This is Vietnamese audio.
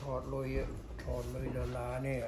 ถอดเลยอะถอดเลยละลาเนี่ย